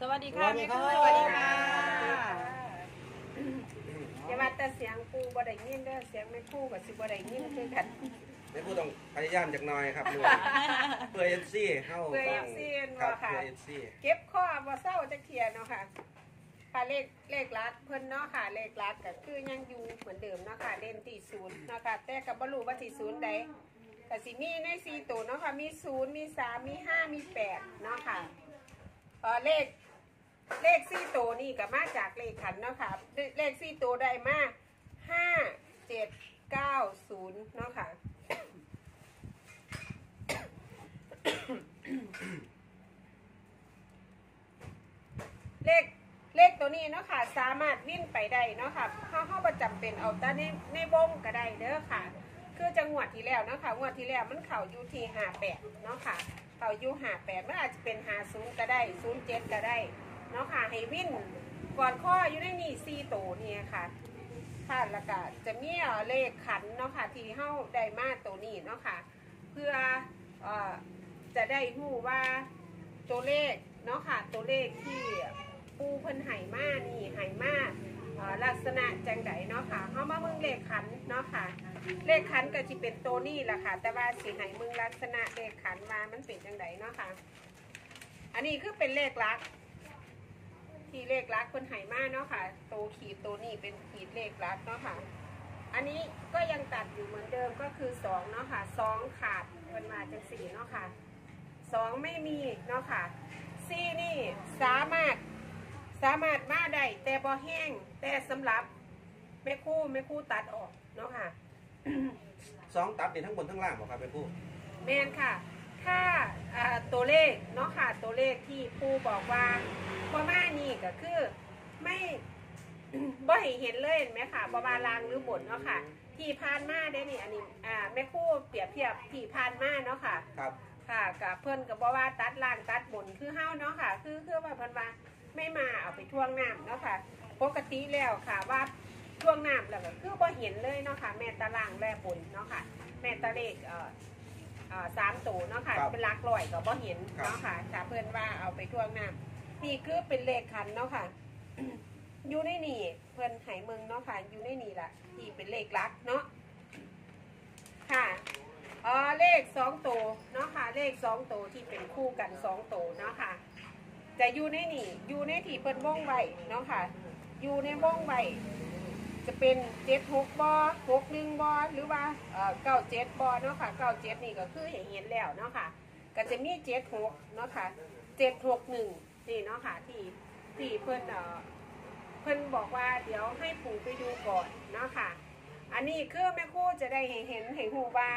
สวัสดีค่ะสวัสดีแม่ครับครูสวัสดีค่ะอย่าว่าแต่เสียงปูบ่ได้ยินเด้อเสียงแม่ครู่กับสิบ่ได้ยินคือกันไม่พูดต้องพยายามจากหน้อยครับดูเพื่อเอฟซีเข้าเพื่อต้อง FC ครับเนาะค่ะ เพื่อเอฟซีเก็บข้อบ่เศร้าจักเทียเนาะค่ะค่ะเลขเลขลักเพิ่นเนาะค่ะ เลขลักก็คือยังอยู่เหมือนเดิมเนาะค่ะเด่นที่ศูนย์เนาะค่ะแต่ก็บ่รู้ว่าที่ศูนย์ใดก็สิมีใน4ตัวเนาะค่ะมี0มี3มี5มี8เนาะค่ะเอ่อเลข เลข4ตัวนี่ก็มาจากเลขขันเนาะค่ะ เลข4ตัวได้มา5 7 9 0เก้าศูนย์เนาะค่ะเลขเลขตัวนี้เนาะค่ะ สามารถวิ่นไปได้เนาะค่ะเข้าเข้าประจำเป็นเอาแต่ในในวงก็ได้เด้อค่ะ คือจังหวัดที่แล้วเนาะค่ะงวดที่แล้วมันเข่าอยู่ที่หาแปดเนาะค่ะเข่าอยู่หาแปดมันอาจจะเป็นหาศูนย์ก็ได้ศูนย์เจ็ดก็ได้ เนาะค่ะให้วิ่นก่อนข้ออยู่ในนี่สี่ตัวนี่ค่ะค่ะแล้วก็จะมีเลขขันเนาะค่ะที่เฮ้าได้มาตัวนี้เนาะค่ะ เพื่ออจะได้รู้ว่าตัวเลขเนาะค่ะตัวเลขที่ปูเพิ่นไห่มานี่ไห่มาเอ่อลักษณะจังไดเนาะค่ะเฮามามึงเลขขันเนาะค่ะ เลขขันก็จะเป็นตัวนี้แหละค่ะ แต่ว่าสิไห่มึงลักษณะเลขขันมามันเป็นจังไดเนาะค่ะ อันนี้คือเป็นเลขลัก ที่เลขลักเพิ่นไห่มาเนาะค่ะ ตัวขีดตัวนี้เป็นขีดเลขลักเนาะค่ะ อันนี้ก็ยังตัดอยู่เหมือนเดิมก็คือสองเนาะค่ะสองขาดมันมาจากสี่เนาะค่ะสองไม่มีเนาะค่ะสี่นี่สามารถสามารถมาได้แต่บ่แห้งแต่สำหรับแม่คู่แม่คู่ตัดออกเนาะค่ะสองตับนี่ทั้งบนทั้งล่างบอกครับเป็นผู้แมนค่ะ ถ้าอ่าตัวเลขเนาะค่ะตัวเลขที่ปูบอกว่าประมาณนี้ก็คือไม่บ่ให้เห็นเลยเห็นไหมค่ะบาบาลางหรือบนเนาะค่ะ ที่ผ่านมาได้นี่อันนี้อ่าแม่ครู่เปรียบเทียบที่ผ่านมาเนาะค่ะ ครับ ค่ะกับเพื่อนกับบอกว่าตัดล่างตัดบนคือเฮ้าเนาะค่ะ คือคือว่าเพิ่นว่าไม่มาเอาไปท่วงน้ำเนาะค่ะปกติแล้วค่ะว่าท่วงน้ำแล้วก็คือบ่เห็นเลยเนาะค่ะ แม่ตะล่างแล่บนเนาะค่ะ แม่ตะเลขเอ่อ เอ่อสามตัวเนาะค่ะเป็นหลักร้อยก็บ่เห็นเนาะค่ะถ้าเพื่อนว่าเอาไปท่วงน้ำนี่คือเป็นเลขคันเนาะค่ะ อยู่ในนี่เพื่อนไหเมืองเนาะค่ะอยู่ในนี่ล่ะที่เป็นเลขลักเนาะค่ะเออเลขสองตัวเนาะค่ะ เลขสองตัวที่เป็นคู่กันสองตัวเนาะค่ะ จะอยู่ในนี่อยู่ในที่เพิ่นว่องไวเนาะค่ะ อยู่ในว่องไว จะเป็นเจ็ดหกบอหกหนึ่งบอหรือว่าเก้าเจ็ดบอเนาะค่ะเก้าเจ็ดนี่ก็คือเห็นเห็นแล้วเนาะค่ะ ก็จะมีเจ็ดหกเนาะค่ะเจ็ดหกหนึ่งนี่เนาะค่ะที่ที่เพิ่นเอ่อเพิ่นบอกว่าเดี๋ยวให้ปู่ไปดูก่อนเนาะค่ะ อันนี้คือแม่คู่จะได้เห็นเห็นเห็นหูว่า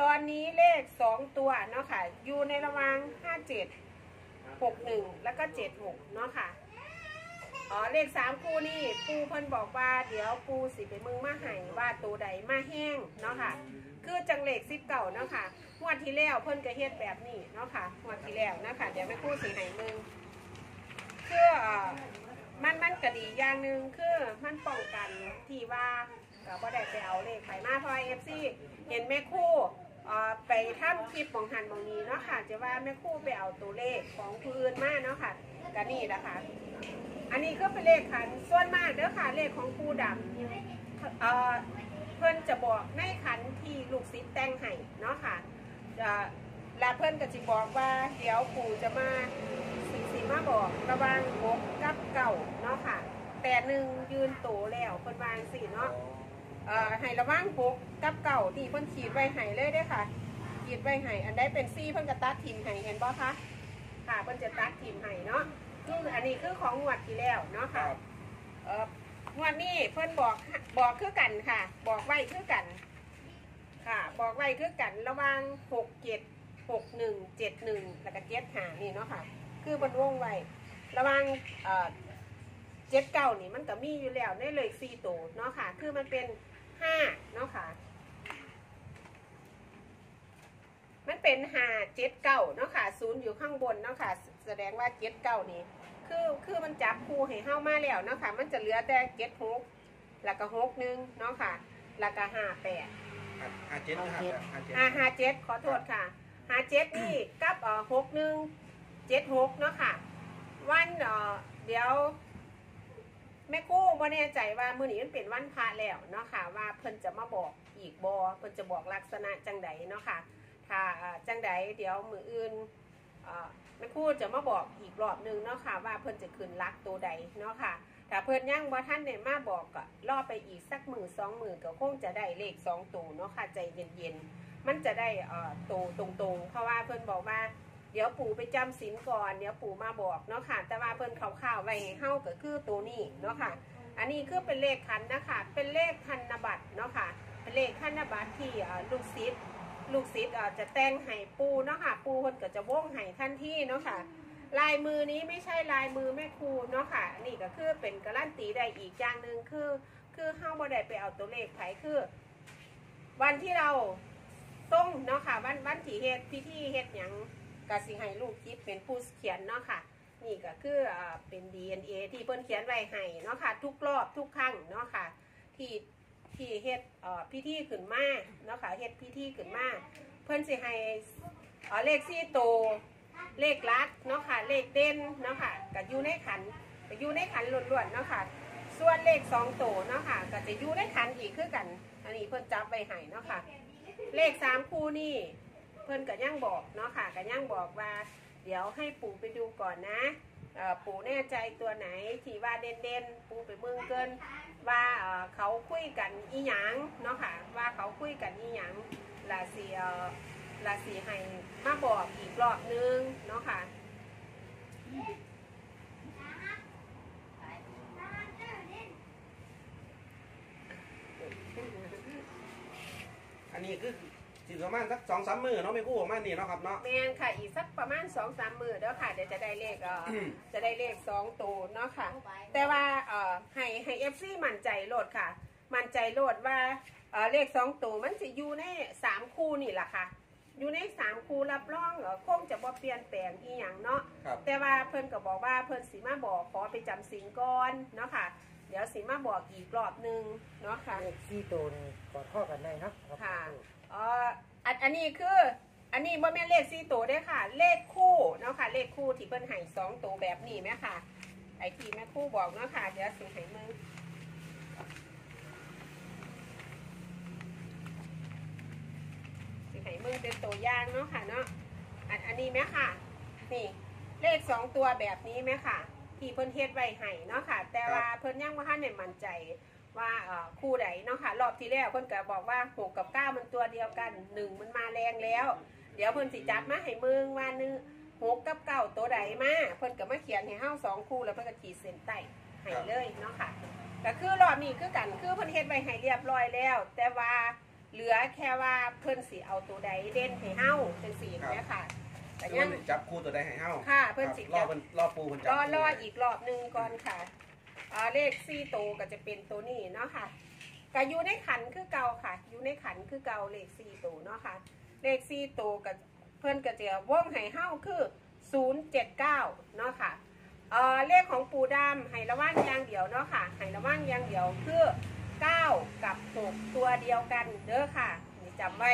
ตอนนี้เลขสองตัวเนาะค่ะ อยู่ในระหว่างห้าเจ็ดหกหนึ่งแล้วก็เจ็ดหกเนาะค่ะอ๋อเลขสามคู่นี่ เพิ่นบอกว่าเดี๋ยวปูสิไปมึงมาให้ว่าตัวใดมาแห้งเนาะค่ะ คือจังเลขสิบเก่าเนาะค่ะงวดที่แล้วเพิ่นก็เฮ็ดแบบนี้เนาะค่ะงวดที่แล้วนะคะ เดี๋ยวแม่คู่สิให้มึงคือมันมันก็ดีอย่างหนึ่งคือมันป้องกันที่ว่าก็บ่ได้ไปเอาเลขไปมาเพราะเอฟซีเห็นแม่คู่ ไปทำคลิปของหันบางนี้เนาะค่ะจะว่าแม่คู่ไปเอาตัวเลขของผู้อื่นมาเนาะค่ะก็นี่นะคะอันนี้ก็เป็นเลขขันส่วนมากเด้อค่ะเลขของครูดำเอ่อเพิ่นจะบอกในขันที่ลูกศิษย์แต่งให้เนาะค่ะและเพิ่นก็จะบอกว่าเดี๋ยวปู่จะมาสีสีมาบอกระวังหกกับเก่าเนาะค่ะ แต่หนึ่งยืนโตแล้วเพิ่นวางสี่เนาะ เอ่อให้ระหวังหกกับเก่าที่เพิ่นขีดไว้ให้เลยเด้อค่ะ ขีดไว้ให้อันใดเป็นซี่เพิ่นก็ตัดทิมให้เห็นบ่คะค่ะเพิ่นจะตัดทิมให้เนาะคืออันนี้คือของงวดที่แล้วเนาะคค่ะรับเอ่องวดนี้เพิ่นบอกบอกคือกันค่ะ บอกไว้คือกัน ค่ะ บอกไว้คือกันระหวังหกเจ็ดหกหนึ่งเจ็ดหนึ่งแล้วก็เจ็ดหานี่เนาะค่ะ คือบนวงไว้ระหวังเอ่อเจ็ดเก้านี่มันก็มีอยู่แล้วในเลยสี่ตัวเนาะค่ะ คือมันเป็น ห้าเนาะค่ะ มันเป็นห้าเจ็ดเก้าเนาะค่ะศูนย์อยู่ข้างบนเนาะค่ะ แสดงว่าเจ็ดเก้านี่คือคือมันจับคู่ให้เข้ามาแล้วเนาะค่ะ มันจะเหลือแต่เจ็ดหกแล้วก็หกหนึ่งเนาะค่ะ แล้วก็ห้าแปดห้าเจ็ดนะครับห้าเจ็ดห้าห้าเจ็ดขอโทษค่ะห้าเจ็ดนี่กับเอ่อหกหนึ่งเจ็ดหกเนาะค่ะอืวันเอ่อเดี๋ยว แม่กู้บ่แน่ใจว่ามื้อนี้มันเป็นวันพระแล้วเนาะค่ะ ว่าเพิ่นจะมาบอกอีกบ่เพิ่นจะบอกลักษณะจังใดเนาะค่ะ ถ้าจังใดเดี๋ยวมื้ออื่นแม่กู้จะมาบอกอีกรอบหนึงเนาะค่ะ ว่าเพิ่นจะขึ้นลักตัวใดเนาะค่ะถ้าเพิ่นยังบ่ทันได้มาบอกก็รอไปอีกสักมือสองมือก็คงจะได้เลขสองตัวเนาะค่ะใจเย็นๆมันจะได้เอ่อตัวตรงๆ เพราะว่าเพิ่นบอกว่า เดี๋ยวปู่ไปจำศีลก่อน เดี๋ยวปู่มาบอกเนาะค่ะ แต่ว่าเพิ่นข่าวๆไว้ให้เฮาก็คือตัวนี้เนาะค่ะ อันนี้คือเป็นเลขคันนะคะ เป็นเลขธนนบัตรเนาะค่ะ เป็นเลขธนนบัตรที่ลูกศิษย์ลูกศิษย์จะแต่งให้ปูเนาะค่ะ ปูคนก็จะว่องให้ทันที่เนาะค่ะ ลายมือนี้ไม่ใช่ลายมือแม่ครูเนาะค่ะ นี่ก็คือเป็นการันตีได้อีกอย่างหนึ่งคือ คือเฮาบ่ได้ไปเอาตัวเลขไผคือ วันที่เราส่งเนาะค่ะวันวันที่เฮ็ดพิธีเฮ็ดหยัง กสิให้ลูกคิดเป็นผู้เขียนเนาะค่ะ นี่ก็คือเป็น DNA ที่เพิ่นเขียนไว้ให้เนาะค่ะ ทุกรอบทุกครั้งเนาะค่ะ ที่ที่เฮ็ดพิธีขึ้นมาเนาะค่ะเฮ็ดพิธีขึ้นมาเพิ่นสิให้เลขสี่โตเลขลักเนาะค่ะเลขเด่นเนาะค่ะก็อยู่ในขันก็อยู่ในขันล้วนๆเนาะค่ะส่วนเลขสองโตเนาะค่ะก็จะอยู่ในขันอีกคือกัน อันนี้เพิ่นจับไว้ให้เนาะค่ะ เลขสามคู่นี่ เพิ่นก็ยังบอกเนาะค่ะก็ยังบอกว่า เดี๋ยวให้ปู่ไปดูก่อนนะปู่แน่ใจตัวไหนที่ว่าเด่นๆปู่ไปเมืองเกิน ว่าเขาคุยกันอีหยังเนาะค่ะว่าเขาคุยกันอีหยังลาสีลาสีให้มาบอกอีกรอบนึงเนาะค่ะอันนี้คือ สิประมาณสักสองสามมือเนาะไม่กู้ประมาณนี้เนาะครับเนาะ แมนค่ะอีกสักประมาณสองสามมือเด้อค่ะเดี๋ยวจะได้เลขเอ่อ จะได้เลขสองตัวเนาะค่ะ แต่ว่าเอ่อให้ให้เอฟซีมั่นใจโหลดค่ะ มั่นใจโหลดว่าเอ่อเลขสองตัวมันจะอยู่ในสามคู่นี่แหละค่ะ อยู่ในสามคู่รับรองเออคงจะบ่เปลี่ยนแปลงอีหยังเนาะ ครับ แต่ว่าเพิ่นก็บอกว่าเพิ่นสิมาบอกขอไปจำศีลก่อนเนาะค่ะ เดี๋ยวสิมาบอกอีกรอบหนึงเนาะค่ะ เลขสี่ตัวนี่กอดข้อกันได้เนาะรับค่ะเอ่ออันอันนี้คือ อันนี้บ่แม่นเลขสี่ตัวเด้อค่ะ เลขคู่เนาะค่ะ เลขคู่ที่เพิ่นให้สองตัวแบบนี้แม่ค่ะ ไอที่แม่คู่บอกเนาะค่ะ เดี๋ยวสิให้มึงสิให้มึงเป็นตัวอย่างเนาะค่ะเนาะ อันอันนี้แม่ค่ะ นี่เลขสองตัวแบบนี้แม่ค่ะ ที่เพิ่นเฮ็ดไว้ให้เนาะค่ะ แต่ว่าเพิ่นยังบ่ทันได้มั่นใจ ว่าเอ่อคู่ใดเนาะค่ะรอบที่แล้วเพิ่นก็บอกว่าหกกับเก้ามันตัวเดียวกันหนึ่งมันมาแรงแล้ว เดี๋ยวเพิ่นสิจับมาให้มึงว่าหนึงหกกับเก้าตัวใดมาเพิ่นก็มาเขียนให้เฮาสองคู่แล้วเพิ่นก็ขีดเส้นใต้ให้เลยเนาะค่ะก็คือรอบนี้คือกันคือเพิ่นเฮ็ดไว้ให้เรียบร้อยแล้ว แต่ว่าเหลือแค่ว่าเพิ่นสิเอาตัวใดเด่นให้เฮาจังซี่แม่ค่ะแต่คือยัมังนจับคู่ตัวใดให้เฮาค่ะเพิ่นสิรอจับเพิ่นรอปูเพิ่นจับรอรอคู่อีกรอบหนึ่งก่อนค่ะ อ่าเลขสี่ตัวก็จะเป็นตัวนี้เนาะค่ะก็อยู่ในขันคือเก่าค่ะ อยู่ในขันคือเก่าเลขสี่ตัวเนาะค่ะ เลขสี่ตัวกับเพื่อนก็จะว่องให้เฮ้าคือศูนย์เจ็ดเก้าเนาะค่ะเอ่อเลขของปูดำให้ระว่างอย่างเดียวเนาะค่ะให้ระว่างอย่างเดียวคือเก้ากับหกตัวเดียวกันเด้อค่ะนี่จำไว้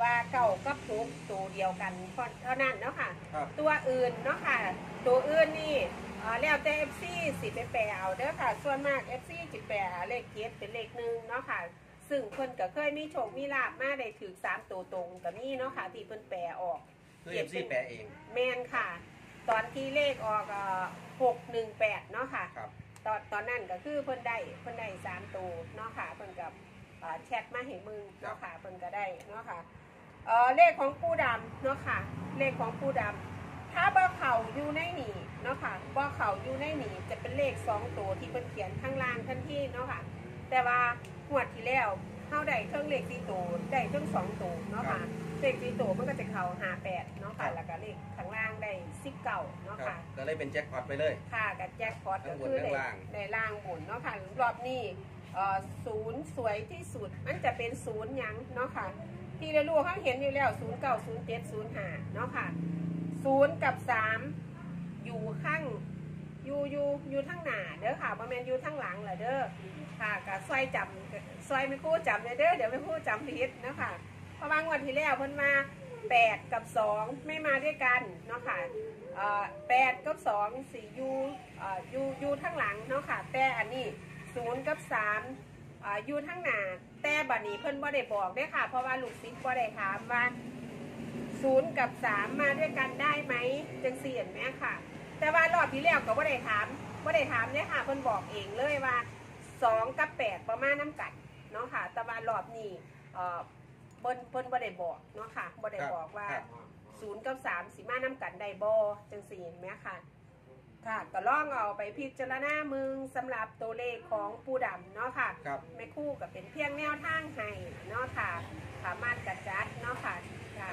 ว่าเก้ากับหกตัวเดียวกันเท่านั้นเนาะค่ะ ครับ ตัวอื่นเนาะค่ะ ตัวอื่นนี่เอ่อแล้วแต่ FC สิไปแปลเอาเด้อค่ะ ส่วนมาก FC จิแปลเลขเกียรเป็นเลขหนึ่งเนาะค่ะ ซึ่งเพิ่นก็เคยมีโชคมีลาภมาได้ถือสามตัวตรงกับนี่เนาะค่ะที่เพิ่นแปลออก คือ FC แปลเอง แม่นค่ะ ตอนที่เลขออกหกหนึ่งแปดเนาะค่ะ ครับ ตอนตอนนั้นก็คือเพิ่นได้เพิ่นได้สามตัวเนาะค่ะเพิ่นกับเอ่อแชทมาให้มึงเนาะค่ะเพิ่นก็ได้เนาะค่ะเอ่อเลขของปู่ดำเนาะค่ะ เลขของปู่ดำ ถ้าบ่เข่าอยู่ในนี้เนาะค่ะบ่เข่าอยู่ในนี้จะเป็นเลขสองตัวที่เพิ่นเขียนข้างล่างทันทีเนาะค่ะ แต่ว่าหวดที่แล้วเฮาได้เทิงเลขสี่ตัวได้เทิงสองตัวเนาะค่ะเลขสี่ตัวมันก็จะเข้าห้าแปดเนาะค่ะแล้วก็เลขข้างล่างได้สิบเก้าเนาะครับค่ะ ก็เลยเป็นแจ็คพอตไปเลย ค่ะกับแจ็คพอตก็ทั้งบนคือทั้ในงล่างในล่างบนเนาะค่ะรอบนี้เอ่อศูนย์สวยที่สุดมันจะเป็นศูนย์หยังเนาะค่ะ ที่เรารู้เขาเห็นอยู่แล้วศูนย์เก้าศูนย์เจ็ดศูนย์ห้าเนาะค่ะ ศูนย์กับสามอยู่ข้างอยู่อยู่อยู่ทั้งหน้าเด้อค่ะประมาณอยู่ทั้งหลังเหรอเด้อค่ะกับซอยจำซอยไม่คู่จำเลยเด้อเดี๋ยวไม่คู่จำผิดนะค่ะเพราะว่างวดที่แล้วเพิ่นมาแปดกับสองไม่มาด้วยกันเนาะค่ะแปดกับสองสี่ยูยูยูทั้งหลังเนาะค่ะแต่อันนี้ศูนย์กับสามยูทั้งหน้าแต่บัดนี้เพิ่นบ่ได้บอกเด้อค่ะ เพราะว่าลูกศิษย์บ่ได้ถามว่า ศูนย์กับสามมาด้วยกันได้ไหมจังสี่เห็นไหมค่ะ แต่ว่ารอบที่แล้วก็บ่ได้ถามบ่ได้ถามเนี่ยค่ะเพิ่นบอกเองเลยว่าสองกับแปดประมาณน้ำกัดเนาะค่ะ แต่ว่ารอบนี้เอ่อเพิ่นเพิ่นบ่ได้บอกเนาะค่ะบ่ได้บอกว่าครับ ศูนย์กับสามสิมาน้ำกันได้บอจังสี่เห็นไหมค่ะ ค่ะก็ลองเอาไปพิจารณามึงสำหรับตัวเลขของปูดำเนาะค่ะ ครับ แม่ครู่กับเป็นเพียงแนวทางให้เนาะค่ะ สามารถกระจัดเนาะค่ะค่ะ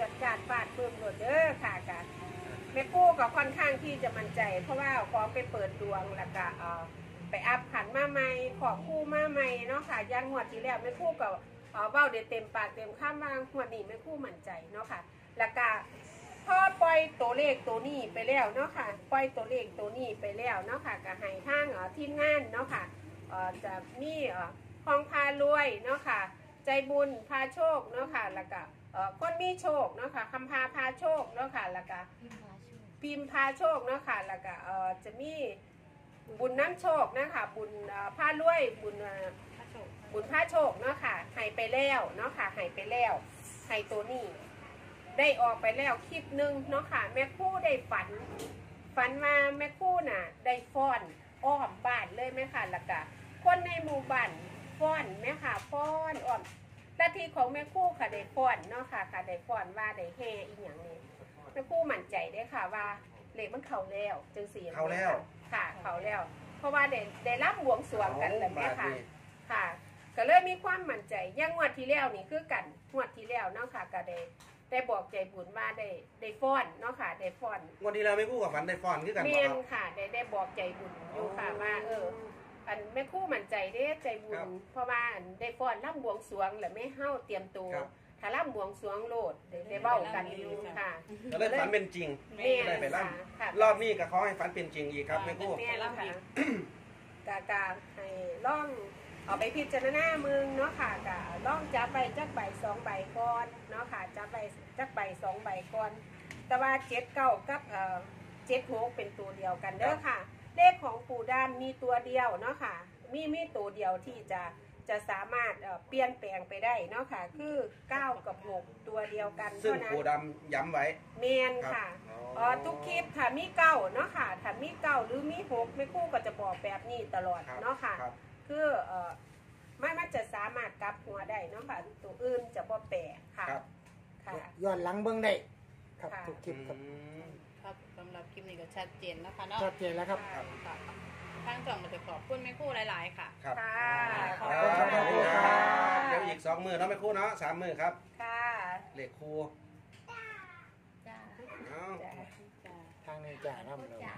จัดการฟาดปื้มหลดเด้อค่ะกันแม่คู่ก็ค่อนข้างที่จะมั่นใจ เพราะว่าเอาของไปเปิดดวงแล้วก็เอ่อไปอัพขันมาใหม่ขอคู่มาใหม่เนาะค่ะอยังงวดที่แล้วแม่คู่ก็เอ่อเว้าได้เต็มปากเต็มคำว่างวดนี้แม่คู่มั่นใจเนาะค่ะ แล้วก็พอปล่อยตัวเลขตัวนี้ไปแล้วเนาะค่ะปล่อยตัวเลขตัวนี้ไปแล้วเนาะค่ะก็ให้ทางเอ่อทีมงานเนาะค่ะเอ่อจะมีเอ่อห้องพารวยเนาะค่ะ ใจบุญพาโชคเนาะค่ะแล้วก็ คนมีโชคเนาะค่ะคำพาพาโชคเนาะค่ะแล้วก็พิมพ์พาโชคเนาะค่ะแล้วก็เอ่อจะมีบุญน้ำโชคนะคะบุญเอ่อพารวยบุญเอ่อบุญพาโชคเนาะค่ะให้ไปแล้วเนาะค่ะให้ไปแล้วให้ตัวนี้ ได้ออกไปแล้วคลิปหนึ่งเนาะค่ะ แม่ครู่ได้ฝัน ฝันมาแม่ครู่น่ะ ได้ฟ้อนอ้อมบ้านเลยแม่ค่ะแล้วก็คนในหมู่บ้านฟ้อนแม่ค่ะฟ้อนอ้อมหน้าที่ของแม่ครู่ค่ะได้ฟ้อนเนาะค่ะค่ะได้ฟ้อนว่าได้แห่อีหยังนี่แม่ครู่มั่นใจได้อค่ะว่าเลขมันเข้าแล้วจังสีเข้าแล้ว ค่ะเข้าแล้ว เพราะว่าได้ได้รับบวงสรวงกันแบบบานี้ทค่ะนี่ค่ะ ก็เลยมีความมั่นใจอยังงวดที่แล้วนี่คือกันงวดที่แล้วเนาะค่ะก็ได้ได้บอกใจบุญว่าได้ได้ฟ้อนเนาะค่ะได้ฟ้อนงวันนี้เราไม่คู่กับฝันได้ฟอนคือกันเมบ่นครับค่ะได้ได้บอกใจบุญอยู่ค่ะว่าเออ อันแม่ครู่มั่นใจเด้ใจบุครัญบเพราะว่าอันได้ฟ้อนล่ำบวงสรวงแล้วไม่เฮาเตรียมตัวครับ ถ้าล่ำบวงสรวงโลดได้ได้เบ้ากันอยู่ค่ะก็เลยฝันเป็นจริง แม่นได้ไปล่ค่ะค่ะำรอบนี้ก็ขอให้ฝันเป็นจริงอีกครับไม่คู่แม่แล้วค่ะ กากาให้ล่องเอาไปพิจารณามึงเนาะค่ะกะล่องจับใบจักใบสองใบก่อนเนาะค่ะจับใบจักใบสองใบก่อนแต่ว่าเจ็ดเก้ากับเอ่อเจ็ดหกเป็นตัวเดียวกันเด้อค่ะ เลขของปู่ด้านมีตัวเดียวเนาะค่ะ มีมีตัวเดียวที่จะจะสามารถเอ่อเปลี่ยนแปลงไปได้เนาะค่ะ คือเก้ากับหกตัวเดียวกันซึ่งเท่านั้นปูดำย้ำไว้ เมนครับค่ะอ๋อเอ่อทุกคลิปถ้ามีเก้าเนาะค่ะถ้ามีเก้าหรือมีหกไม่คู่ก็จะบอกแบบนี้ตลอดครับเนาะค่ะครับคือเอ่อไม่มันจะสามารถกลับหัวได้เนาะค่ะ ตัวอื่นจะบ่แปรค่ะครับค่ะ ย้อนหลังเบิ่งได้ครับค่ะ ทุกคลิปครับ อืม ครับสำหรับคลิปนี้ก็ชัดเจนนะคะเนาะชัดเจนแล้วครับค่ะค่ะทางจ่องมันจะขอบคุณแม่ครู่หลาย ๆ ค่ะ ครับค่ะขอบคคุรับณขอบคุณคครัรับบเดี๋ยวอีกสองมือเนาะไม่คู่เนาะสามมือครับค่ะเลขคู่จ้าเอาจ้ะจ้าทางนี้จ่าน้ำเลยจ้า